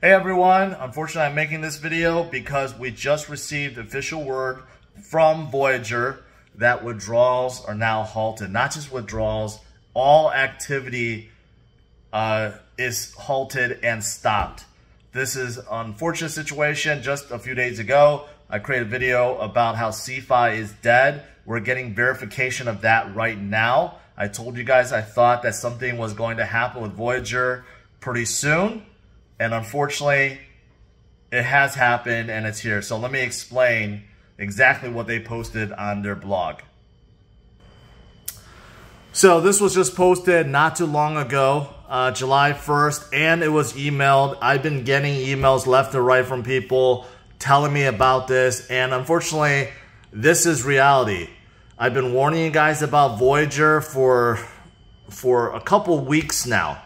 Hey everyone, unfortunately I'm making this video because we just received official word from Voyager that withdrawals are now halted. Not just withdrawals, all activity uh, is halted and stopped. This is an unfortunate situation. Just a few days ago, I created a video about how CeFi is dead. We're getting verification of that right now. I told you guys I thought that something was going to happen with Voyager pretty soon. And unfortunately, it has happened and it's here. So let me explain exactly what they posted on their blog. So this was just posted not too long ago, uh, July 1st, and it was emailed. I've been getting emails left and right from people telling me about this, and unfortunately, this is reality. I've been warning you guys about Voyager for for a couple weeks now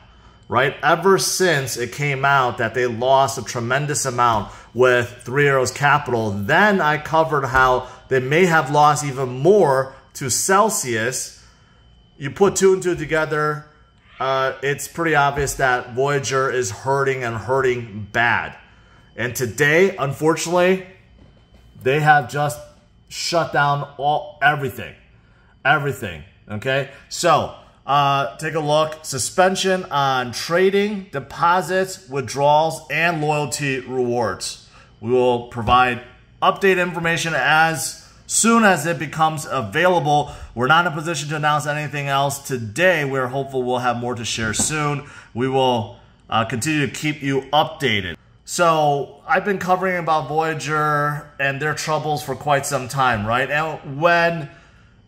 right? Ever since it came out that they lost a tremendous amount with Three Arrows Capital, then I covered how they may have lost even more to Celsius. You put two and two together, uh, it's pretty obvious that Voyager is hurting and hurting bad. And today, unfortunately, they have just shut down all everything. Everything. Okay? So uh, take a look. Suspension on trading, deposits, withdrawals, and loyalty rewards. We will provide update information as soon as it becomes available. We're not in a position to announce anything else today. We're hopeful we'll have more to share soon. We will uh, continue to keep you updated. So I've been covering about Voyager and their troubles for quite some time, right? And when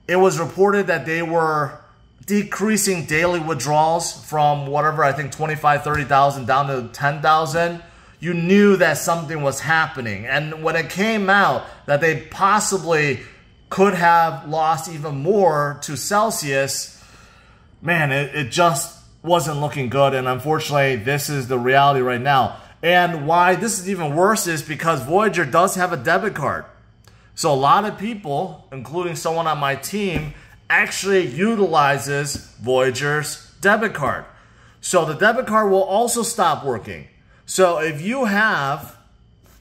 it was reported that they were decreasing daily withdrawals from whatever, I think 25, 30,000 down to 10,000, you knew that something was happening. And when it came out that they possibly could have lost even more to Celsius, man, it, it just wasn't looking good. And unfortunately, this is the reality right now. And why this is even worse is because Voyager does have a debit card. So a lot of people, including someone on my team, actually utilizes Voyager's debit card. So the debit card will also stop working. So if you have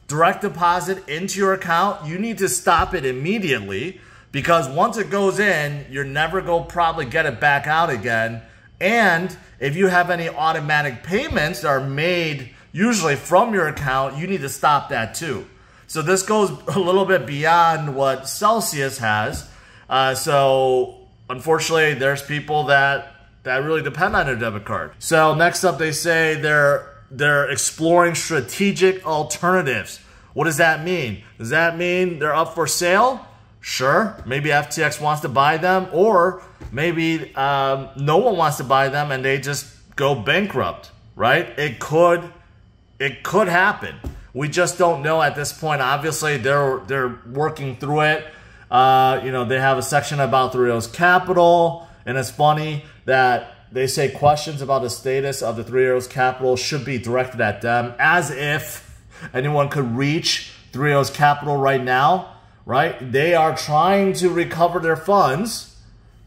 direct deposit into your account, you need to stop it immediately because once it goes in, you're never going to probably get it back out again. And if you have any automatic payments that are made usually from your account, you need to stop that too. So this goes a little bit beyond what Celsius has. Uh, so unfortunately, there's people that that really depend on their debit card. So next up, they say they're they're exploring strategic alternatives. What does that mean? Does that mean they're up for sale? Sure, maybe FTX wants to buy them, or maybe um, no one wants to buy them and they just go bankrupt. Right? It could, it could happen. We just don't know at this point. Obviously, they're they're working through it. Uh, you know, they have a section about Three Arrows Capital, and it's funny that they say questions about the status of the Three Arrows Capital should be directed at them, as if anyone could reach Three Arrows Capital right now, right? They are trying to recover their funds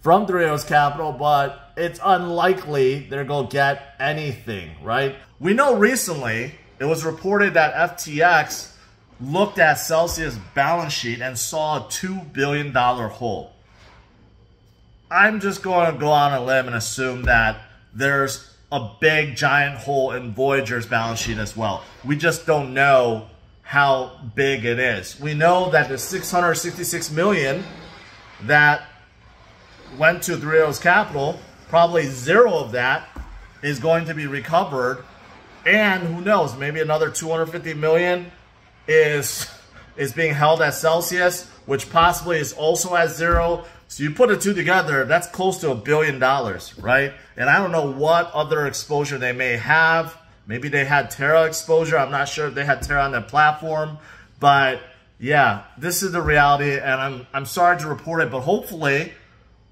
from Three Arrows Capital, but it's unlikely they're going to get anything, right? We know recently it was reported that FTX looked at Celsius' balance sheet and saw a $2 billion hole. I'm just going to go on a limb and assume that there's a big giant hole in Voyager's balance sheet as well. We just don't know how big it is. We know that the 666 million that went to Three Arrows Capital, probably zero of that is going to be recovered. And who knows, maybe another 250 million is is being held at Celsius, which possibly is also at zero. So you put the two together, that's close to a billion dollars, right? And I don't know what other exposure they may have. Maybe they had Terra exposure. I'm not sure if they had Terra on their platform. But yeah, this is the reality. And I'm, I'm sorry to report it, but hopefully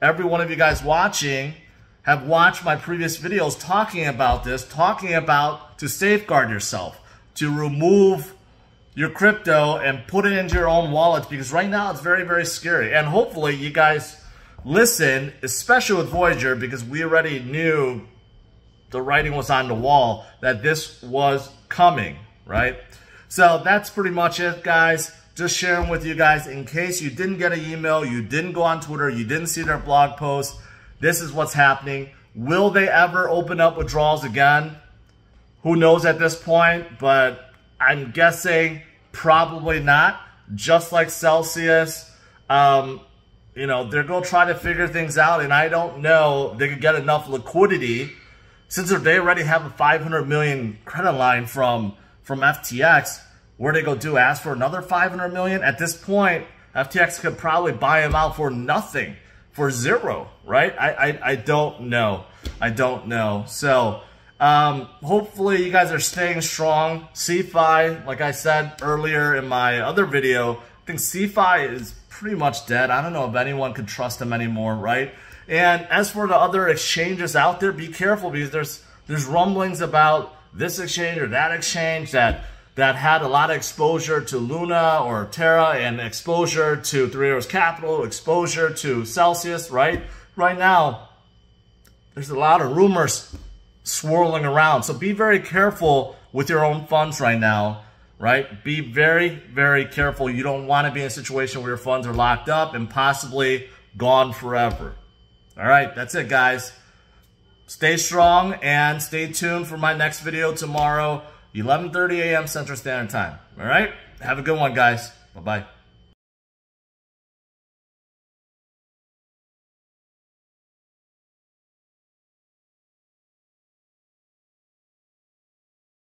every one of you guys watching have watched my previous videos talking about this, talking about to safeguard yourself, to remove your crypto and put it into your own wallet because right now it's very, very scary. And hopefully you guys listen, especially with Voyager, because we already knew the writing was on the wall that this was coming, right? So that's pretty much it, guys. Just sharing with you guys in case you didn't get an email, you didn't go on Twitter, you didn't see their blog post. This is what's happening. Will they ever open up withdrawals again? Who knows at this point, but I'm guessing probably not. Just like Celsius, um, you know, they're going to try to figure things out, and I don't know they could get enough liquidity since they already have a 500 million credit line from from FTX. Where they go do ask for another 500 million? At this point, FTX could probably buy them out for nothing, for zero, right? I I, I don't know. I don't know. So. Um, hopefully you guys are staying strong. CeFi, like I said earlier in my other video, I think CeFi is pretty much dead. I don't know if anyone could trust them anymore, right? And as for the other exchanges out there, be careful because there's there's rumblings about this exchange or that exchange that that had a lot of exposure to Luna or Terra and exposure to Three Arrows Capital, exposure to Celsius, right? Right now, there's a lot of rumors swirling around. So be very careful with your own funds right now right? Be very, very careful. You don't want to be in a situation where your funds are locked up and possibly gone forever. All right, that's it, guys. Stay strong and stay tuned for my next video tomorrow, 11.30 a.m. Central Standard Time. All right? Have a good one, guys. Bye-bye.